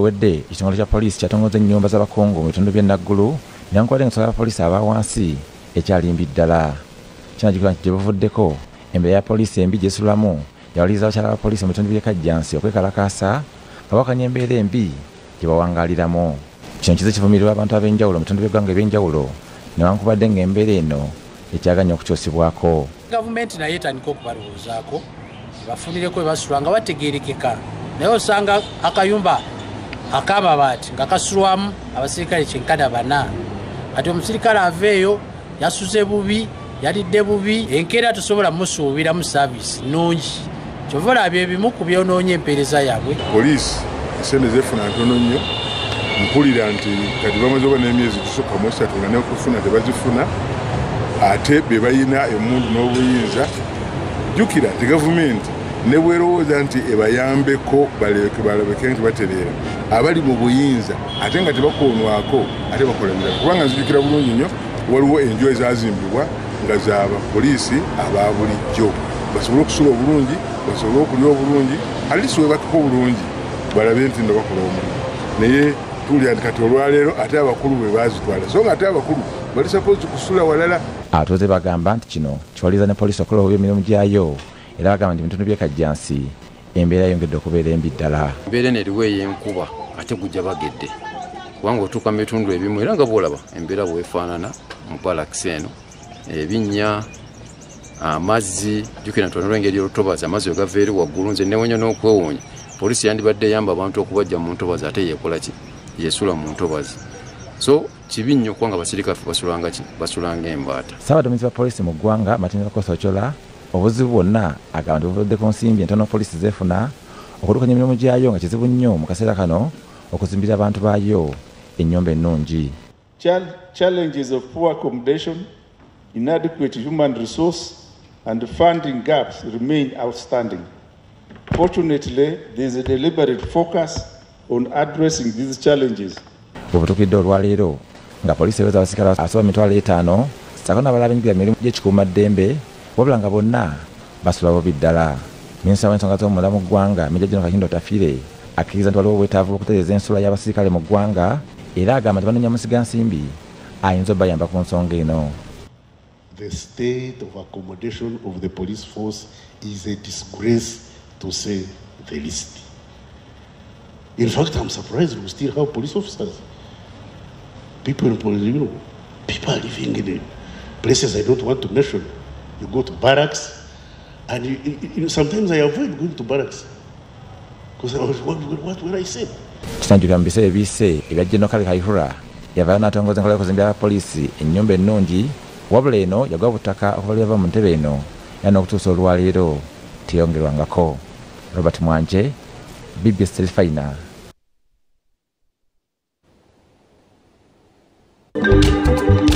ewedde ekitongole kya poliisi kyatongoza ennyumba z'abakungu mu bitundu by'enaggulu newankubadde nga ensonga abapoliisi aba wansi ekyalimbi ddala. Kinajjukira nti gye buvuddeko embeera ya poliisi embi gyesulamu yawaliriza abakyala ba poliisi mu bitundu by'ekajjansi okwekalakaasa nga bakanya embeera embi gye bawangaaliramu kino kize kivumirirwa abantu ab'enjawulo mu bitundu by'eggwanga eby'enjawulo newankubadde ng'embeera eno ekyaganya okukyusibwako. Gavumenti naye etandika okubalowoozaako bafunireko webasula nga bategerekeka naye osanga akayumba akamabaati nga kasulwamu abasirikale kyenkana bana. Kati omusirikale aveeyo yasuze bubi yalidde bubi enkeera tosobola musuubiramu saavisi nungi kyova olaba ebimu ku byonoonya empeereza yaabwe. Poliisi esente zefuna ntono nnyo. Mpulira nti kati bamaze oba n'emyezi tusukka mu esatu nga nekufuna tebazifuna ate be balina emundu n'obuyinza. Jjukira ti gavumenti ne bwerowooza nti ebayambeko balabeke nti batereera. Abali mu buyinza ate nga tebakoonwako ate bakola birala kubanga nzijukira bulungi nnyo waliwo enju ezazimbibwa nga zabapoliisi aba bulijjo. Basobole okusula obulungi basobole okulya obulungi alisi webakiko obulungi balabe nti ndo bakola omulimu. Naye tuwulira nti kati olwaleero ate abakulu bwe bazitwala so nga ate abakulu bali sapozi kusula walala. Atuuze bagamba nti kino kiwaliriza ne poliisi okukola obubi emirimu gyayo era bagamba nti bitundu by'ekajjansi embeera yongedde okubeera embi ddala. Embeera eno eriwo ey'enkuba ate gujja bagedde. Kubanga otuuka mu bitundu ebimu era nga bwolaba embeera bwefaanana mu balakisi eno. Ebinnya amazzi jukira nti onolwengeri olutobazi amazzi wegava eri waggulu nze newunya n'okwewuunya. Poliisi yandibadde eyamba abantu okubajja mu ntobazi ate yekola ki? Yesula mu ntobazi so kibi nnyo kubanga abasirikale fe basulanga embaata. Saabaduumizi ba poliisi mu ggwanga martin bakosocola obuzibu bwonna agamba nti buvudde ku nsimbi entono poliisi zeefuna okudukanya emirimu gyayo nga kizibu nnyo mu kaseera kano okuzimbira abantu baayo ennyumba ennungi Chal- challenges of poor accommodation, inadequate human resource, and funding gaps remain outstanding. Fortunately, there is a deliberate focus on addressing these challenges. bwebutukidde olwaleero nga poliisi eweza abasirikale asoba emitwalo etaano sako n'abalala benyigira emirimu gy'ekikuumaddembe wabula nga bonna basula bubi ddala minisita w'ensonga z'omunda mu ggwanga meja gino kakindo tafire akkiriza nti waliwo obwetaavu bw'okutereeza ensula y'abasirikale mu ggwanga era agamba nti banoonya musigansimbi ayinza obayamba ku nsonga eno The state of accommodation of the police force is a disgrace to say the least. In fact, I'm surprised we still have police officers. People in you know, people are living in places I don't want to mention. You go to barracks, and you, you, know, sometimes I avoid going to barracks because I was, what, what will I say? kitanjulira mu biseera ebiyise ebya general kale kaihura yavaayo n'atongoza enkola y'okuzimbira abapoliisi ennyumba ennungi. Wabula eno yagwa butaka okuva lwe yava mu ntebe eno. Era n'okutuusa olwaleero teyongerwangako. Robert mwanje bbs telefina